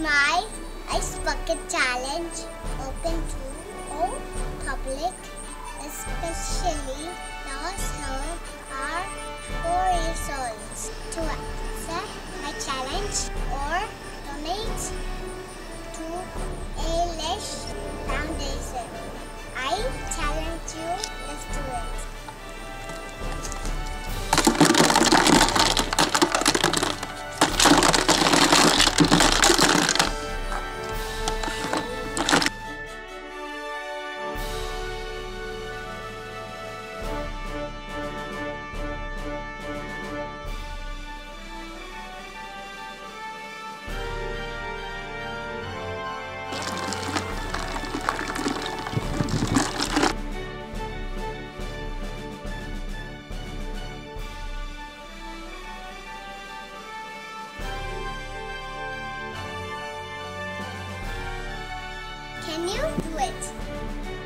my ice bucket challenge open to all public, especially those who are four years old. To accept my challenge or donate to ALS Foundation. Can you do it?